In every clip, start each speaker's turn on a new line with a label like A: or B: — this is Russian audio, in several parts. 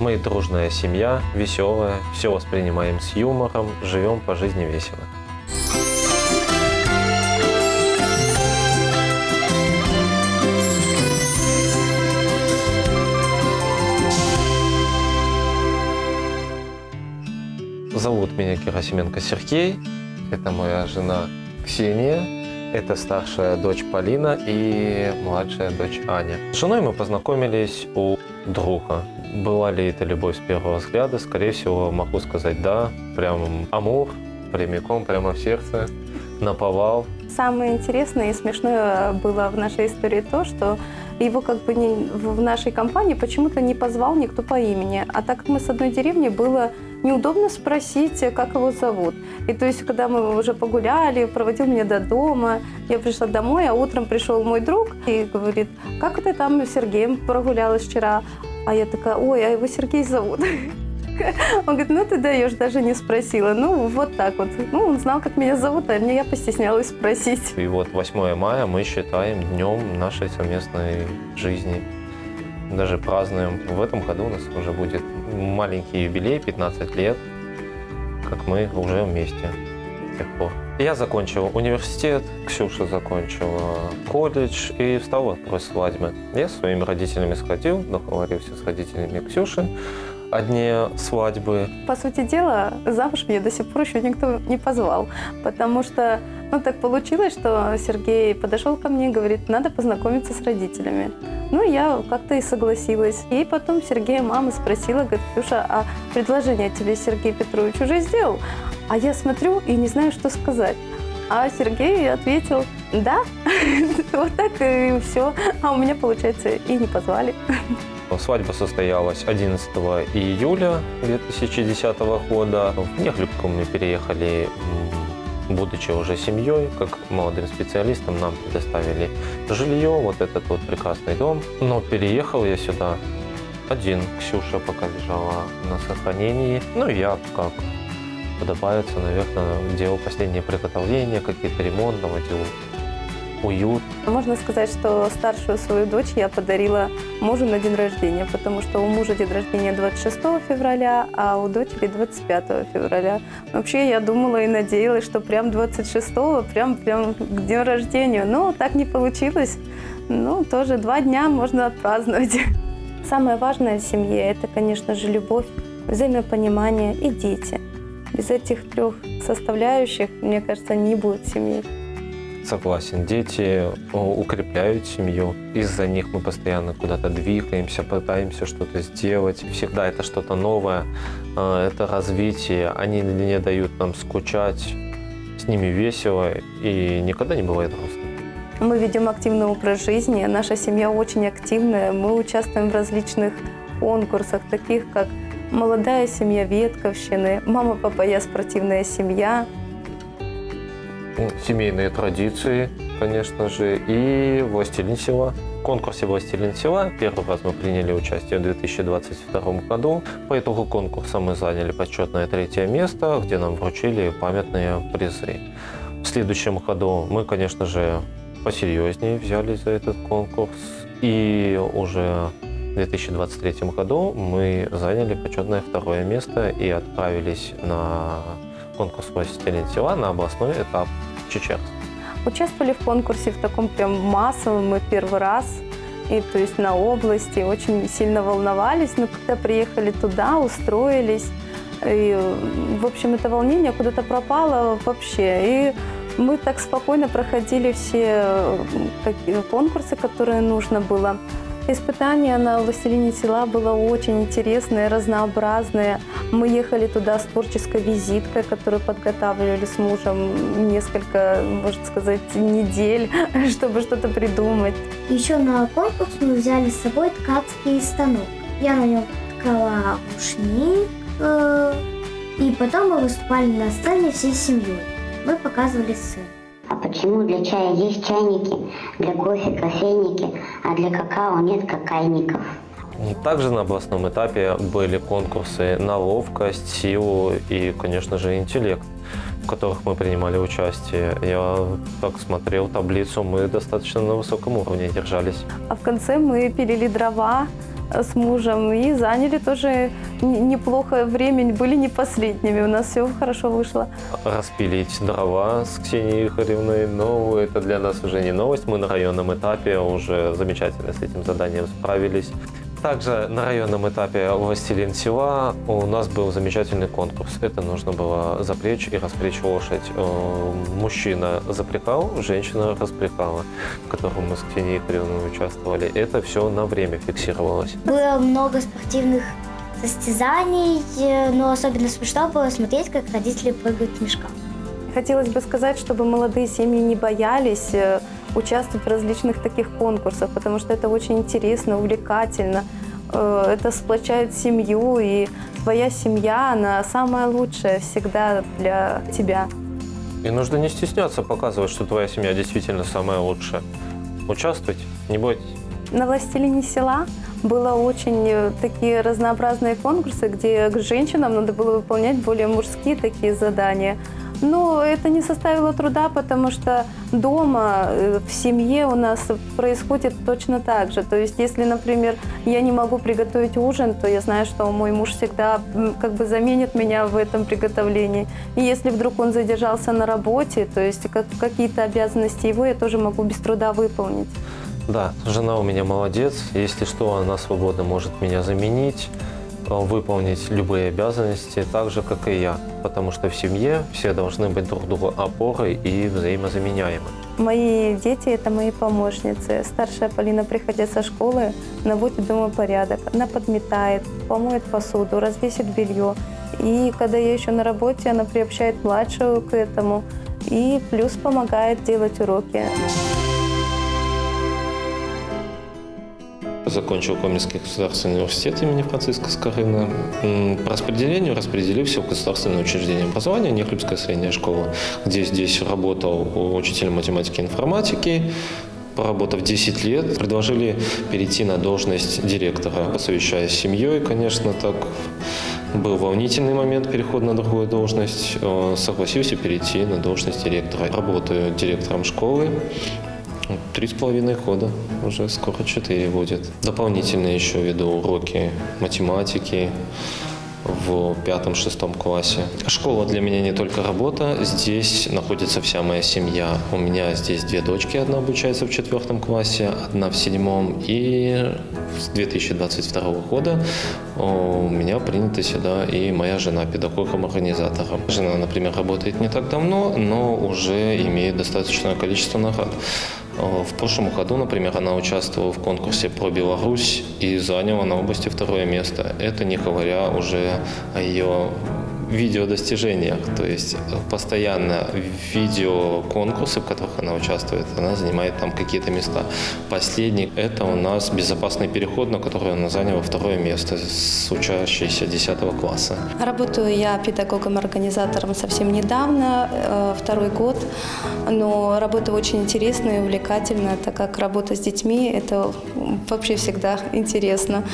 A: Мы дружная семья, веселая, все воспринимаем с юмором, живем по жизни весело. Зовут меня Герасименко Сергей, это моя жена Ксения, это старшая дочь Полина и младшая дочь Аня. С женой мы познакомились у друга. Была ли это любовь с первого взгляда? Скорее всего, могу сказать да. Прям амур, прямиком, прямо в сердце, наповал.
B: Самое интересное и смешное было в нашей истории то, что его как бы не, в нашей компании почему-то не позвал никто по имени. А так как мы с одной деревни, было неудобно спросить, как его зовут. И то есть, когда мы уже погуляли, проводил меня до дома, я пришла домой, а утром пришел мой друг и говорит, как ты там с Сергеем прогулялась вчера? А я такая, ой, а его Сергей зовут. Он говорит, ну ты даешь, даже не спросила. Ну, вот так вот. Ну, он знал, как меня зовут, а мне я постеснялась спросить.
A: И вот 8 мая мы считаем днем нашей совместной жизни. Даже празднуем. В этом году у нас уже будет маленький юбилей, 15 лет, как мы уже вместе с тех пор. Я закончил университет, Ксюша закончила колледж и встал вопрос свадьбы. Я своими родителями сходил, договорился с родителями Ксюши о дне свадьбы.
B: По сути дела, замуж меня до сих пор еще никто не позвал, потому что ну, так получилось, что Сергей подошел ко мне и говорит, надо познакомиться с родителями. Ну, я как-то и согласилась. И потом Сергея мама спросила, говорит, Ксюша, а предложение тебе Сергей Петрович уже сделал? А я смотрю и не знаю, что сказать. А Сергей ответил, да, вот так и все. А у меня, получается, и не позвали.
A: Свадьба состоялась 11 июля 2010 года. В Нехлюбку мы переехали, будучи уже семьей, как молодым специалистам, нам предоставили жилье, вот этот вот прекрасный дом. Но переехал я сюда один. Ксюша пока лежала на сохранении. Ну, я как подобается, наверное, делал последние приготовления, какие-то ремонт, наводил уют.
B: Можно сказать, что старшую свою дочь я подарила мужу на день рождения, потому что у мужа день рождения 26 февраля, а у дочери 25 февраля. Вообще я думала и надеялась, что прям 26-го, прям, прям к дню рождения. Но так не получилось. Ну, тоже два дня можно отпраздновать. Самое важное в семье – это, конечно же, любовь, взаимопонимание и дети. Без этих трех составляющих, мне кажется, не будет семьи.
A: Согласен. Дети укрепляют семью. Из-за них мы постоянно куда-то двигаемся, пытаемся что-то сделать. Всегда это что-то новое, а, это развитие. Они не дают нам скучать. С ними весело и никогда не бывает грустно.
B: Мы ведем активный образ жизни. Наша семья очень активная. Мы участвуем в различных конкурсах, таких как «Молодая семья Ветковщины», «Мама, папа, я спортивная семья»,
A: ну, семейные традиции, конечно же, и «Властелин села». В конкурсе «Властелин села» первый раз мы приняли участие в 2022 году. По итогу конкурса мы заняли почетное третье место, где нам вручили памятные призы. В следующем году мы, конечно же, посерьезнее взялись за этот конкурс. И уже в 2023 году мы заняли почетное второе место и отправились на конкурс «Властелин села» на областной этап Чечерск.
B: Участвовали в конкурсе в таком прям массовом, мы первый раз, и то есть на области, очень сильно волновались, но когда приехали туда, устроились, и, в общем, это волнение куда-то пропало вообще. И мы так спокойно проходили все конкурсы, которые нужно было. Испытание на «Властелине села» было очень интересное, разнообразное. Мы ехали туда с творческой визиткой, которую подготавливали с мужем несколько, можно сказать, недель, чтобы что-то придумать.
C: Еще на конкурс мы взяли с собой ткацкий станок. Я на нем ткала ушник, э, и потом мы выступали на сцене всей семьей. Мы показывали сцену.
D: А почему для чая есть чайники, для кофе кофейники, а для какао нет какайников?
A: Также на областном этапе были конкурсы на ловкость, силу и, конечно же, интеллект, в которых мы принимали участие. Я так смотрел таблицу, мы достаточно на высоком уровне держались.
B: А в конце мы пилили дрова, с мужем и заняли тоже неплохо время, были не последними. У нас все хорошо вышло.
A: Распилить дрова с Ксенией Игоревной, но это для нас уже не новость. Мы на районном этапе уже замечательно с этим заданием справились. Также на районном этапе «Властелин села» у нас был замечательный конкурс. Это нужно было запречь и распречь лошадь. Э, мужчина запрягал, женщина распрягала, в котором мы с Ксенией Игоревной участвовали. Это все на время фиксировалось.
C: Было много спортивных состязаний, но особенно смешно было смотреть, как родители прыгают в мешках.
B: Хотелось бы сказать, чтобы молодые семьи не боялись э, участвовать в различных таких конкурсах, потому что это очень интересно, увлекательно. Э, это сплочает семью, и твоя семья, она самая лучшая всегда для тебя.
A: И нужно не стесняться показывать, что твоя семья действительно самая лучшая. Участвуйте, не бойтесь.
B: На «Властелине села» было очень э, такие разнообразные конкурсы, где к женщинам надо было выполнять более мужские такие задания – но это не составило труда, потому что дома, э, в семье у нас происходит точно так же. То есть, если, например, я не могу приготовить ужин, то я знаю, что мой муж всегда как бы заменит меня в этом приготовлении. И если вдруг он задержался на работе, то есть как, какие-то обязанности его я тоже могу без труда выполнить.
A: Да, жена у меня молодец. Если что, она свободно может меня заменить. Э, выполнить любые обязанности так же, как и я, потому что в семье все должны быть друг другу опорой и взаимозаменяемы.
B: Мои дети – это мои помощницы. Старшая Полина, приходя со школы, наводит дома порядок. Она подметает, помоет посуду, развесит белье. И когда я еще на работе, она приобщает младшую к этому. И плюс помогает делать уроки.
A: Закончил Коминский государственный университет имени Франциска Скорына. По распределению распределился в государственное учреждение образования Нехлебская средняя школа, где здесь работал учителем математики и информатики, Поработав 10 лет, предложили перейти на должность директора. Посовещаясь с семьей, конечно, так был волнительный момент перехода на другую должность. Э, согласился перейти на должность директора. Работаю директором школы Три с половиной года, уже скоро четыре будет. Дополнительно еще веду уроки математики, в пятом-шестом классе. Школа для меня не только работа, здесь находится вся моя семья. У меня здесь две дочки, одна обучается в четвертом классе, одна в седьмом. И с 2022 года у меня принята сюда и моя жена педагогом-организатором. Жена, например, работает не так давно, но уже имеет достаточное количество наград. В прошлом году, например, она участвовала в конкурсе про Беларусь и заняла на области второе место. Это не говоря уже о ее видеодостижениях, то есть постоянно видеоконкурсы, в которых она участвует, она занимает там какие-то места. Последний – это у нас безопасный переход, на который она заняла второе место с учащейся 10 класса.
B: Работаю я педагогом-организатором совсем недавно, э, второй год, но работа очень интересная и увлекательная, так как работа с детьми – это вообще всегда интересно.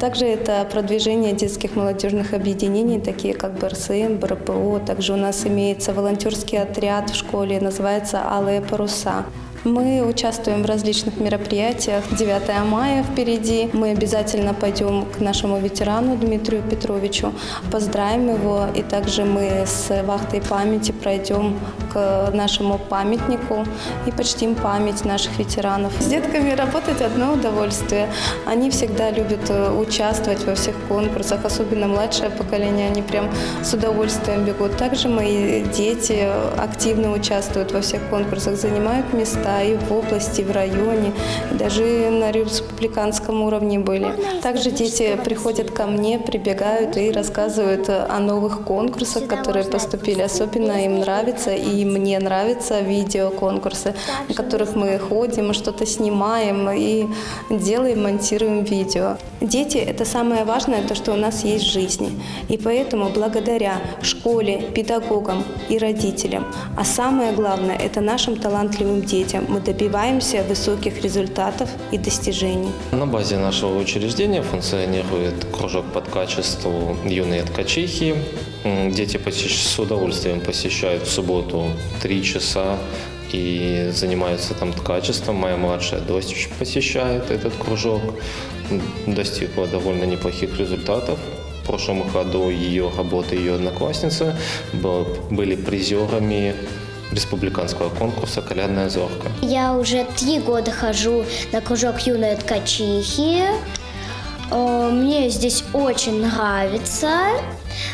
B: Также это продвижение детских молодежных объединений, такие как БРСМ, БРПО. Также у нас имеется волонтерский отряд в школе, называется «Алые паруса». Мы участвуем в различных мероприятиях. 9 мая впереди. Мы обязательно пойдем к нашему ветерану Дмитрию Петровичу, поздравим его. И также мы с вахтой памяти пройдем к нашему памятнику и почтим память наших ветеранов. С детками работать одно удовольствие. Они всегда любят э, участвовать во всех конкурсах, особенно младшее поколение. Они прям с удовольствием бегут. Также мои дети активно участвуют во всех конкурсах, занимают места да, и в области, в районе, даже на республиканском уровне были. Также дети приходят ко мне, прибегают и рассказывают о новых конкурсах, которые поступили. Особенно им нравится, и мне нравятся видеоконкурсы, на которых мы ходим, что-то снимаем и делаем, монтируем видео. Дети – это самое важное, то, что у нас есть в жизни. И поэтому благодаря школе, педагогам и родителям, а самое главное – это нашим талантливым детям, мы добиваемся высоких результатов и достижений.
A: На базе нашего учреждения функционирует кружок под качеству юные ткачихи. Дети с удовольствием посещают в субботу три часа и занимаются там ткачеством. Моя младшая дочь посещает этот кружок. достигла довольно неплохих результатов. В прошлом году ее работа, ее одноклассница были призерами республиканского конкурса «Колядная зорка».
C: Я уже три года хожу на кружок юной ткачихи. Э, мне здесь очень нравится.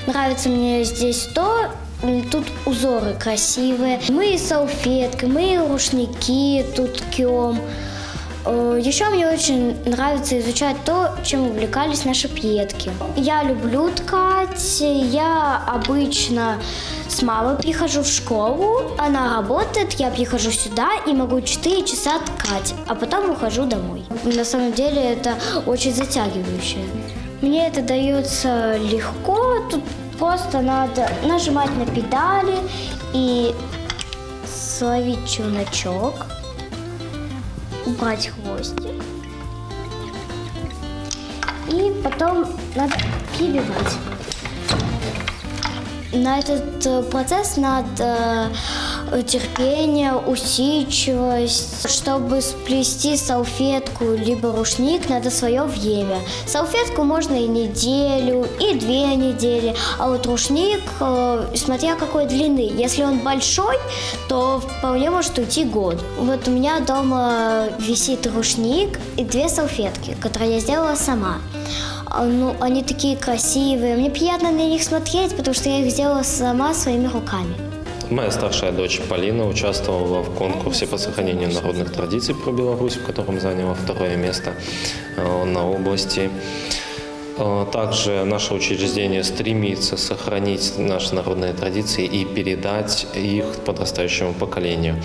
C: Нравится мне здесь то, Тут узоры красивые. Мы и салфетки, мы и рушники тут ткем. Э, Еще мне очень нравится изучать то, чем увлекались наши предки. Я люблю ткать. Я обычно с мамой прихожу в школу, она работает, я прихожу сюда и могу 4 часа ткать, а потом ухожу домой. На самом деле это очень затягивающе. Мне это дается легко, тут просто надо нажимать на педали и словить челночок, убрать хвостик. И потом надо перебивать. На этот э, процесс надо э, терпение, усидчивость. Чтобы сплести салфетку либо рушник, надо свое время. Салфетку можно и неделю, и две недели, а вот рушник, э, смотря какой длины. Если он большой, то вполне может уйти год. Вот у меня дома висит рушник и две салфетки, которые я сделала сама. А, ну, они такие красивые. Мне приятно на них смотреть, потому что я их сделала сама своими руками.
A: Моя старшая дочь Полина участвовала в конкурсе по сохранению народных традиций про Беларусь, в котором заняла второе место э, на области. Э, также наше учреждение стремится сохранить наши народные традиции и передать их подрастающему поколению,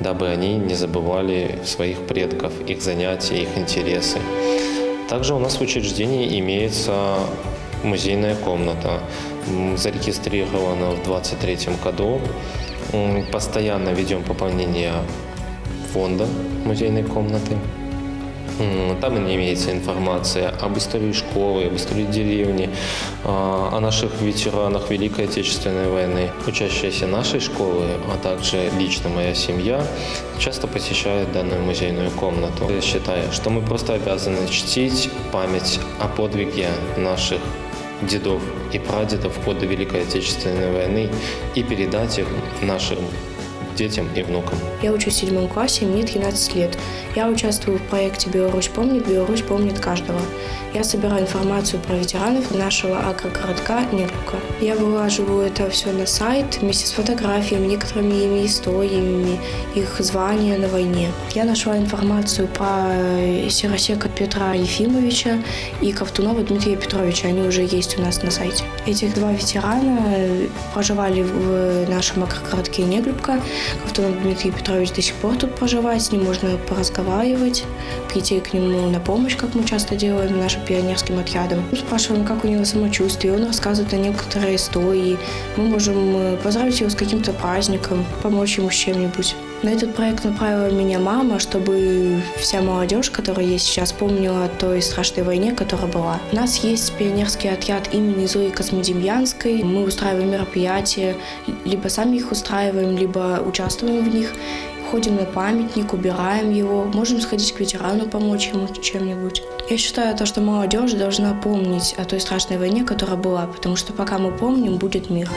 A: дабы они не забывали своих предков, их занятия, их интересы. Также у нас в учреждении имеется музейная комната. Зарегистрирована в 2023 году. Постоянно ведем пополнение фонда музейной комнаты. Там имеется информация об истории школы, об истории деревни, а, о наших ветеранах Великой Отечественной войны. Учащиеся нашей школы, а также лично моя семья, часто посещают данную музейную комнату. Я считаю, что мы просто обязаны чтить память о подвиге наших дедов и прадедов в годы Великой Отечественной войны и передать их нашим детям и внукам.
E: Я учусь в седьмом классе, мне 13 лет. Я участвую в проекте «Беларусь помнит», «Беларусь помнит каждого». Я собираю информацию про ветеранов нашего агрогородка Нервка. Я вылаживаю это все на сайт вместе с фотографиями, некоторыми ими историями, их звания на войне. Я нашла информацию про Сиросека Петра Ефимовича и Ковтунова Дмитрия Петровича. Они уже есть у нас на сайте. Этих два ветерана проживали в нашем агрогородке Неглюбка. Ковтунов Дмитрий Петрович до сих пор тут проживает, с ним можно поразговаривать, прийти к нему на помощь, как мы часто делаем в нашем пионерским отрядом. Мы спрашиваем, как у него самочувствие, он рассказывает о некоторые истории. Мы можем э, поздравить его с каким-то праздником, помочь ему с чем-нибудь. На этот проект направила меня мама, чтобы вся молодежь, которая есть сейчас, помнила о той страшной войне, которая была. У нас есть пионерский отряд имени Зои Космодемьянской. Мы устраиваем мероприятия, либо сами их устраиваем, либо участвуем в них ходим на памятник, убираем его, можем сходить к ветерану, помочь ему чем-нибудь. Я считаю то, что молодежь должна помнить о той страшной войне, которая была, потому что пока мы помним, будет мир.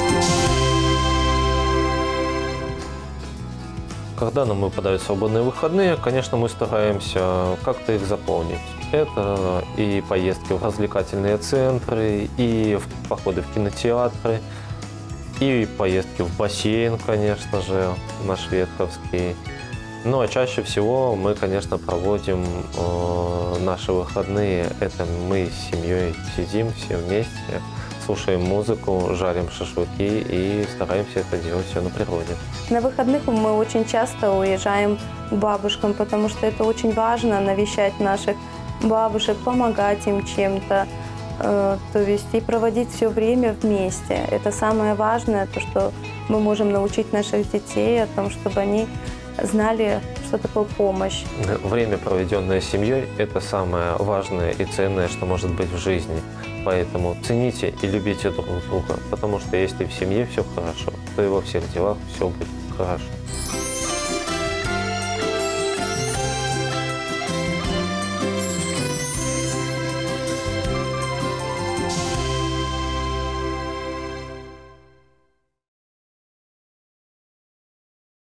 A: Когда нам выпадают свободные выходные, конечно, мы стараемся как-то их заполнить. Это и поездки в развлекательные центры, и походы в кинотеатры, и поездки в бассейн, конечно же, наш Ветковский. Ну, а чаще всего мы, конечно, проводим э, наши выходные. Это мы с семьей сидим все вместе, слушаем музыку, жарим шашлыки и стараемся это делать все на природе.
B: На выходных мы очень часто уезжаем к бабушкам, потому что это очень важно навещать наших бабушек, помогать им чем-то, Э, то есть и проводить все время вместе. Это самое важное, то, что мы можем научить наших детей о том, чтобы они знали, что такое помощь.
A: Время, проведенное семьей, это самое важное и ценное, что может быть в жизни. Поэтому цените и любите друг друга, потому что если в семье все хорошо, то и во всех делах все будет хорошо.